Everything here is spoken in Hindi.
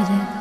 हरे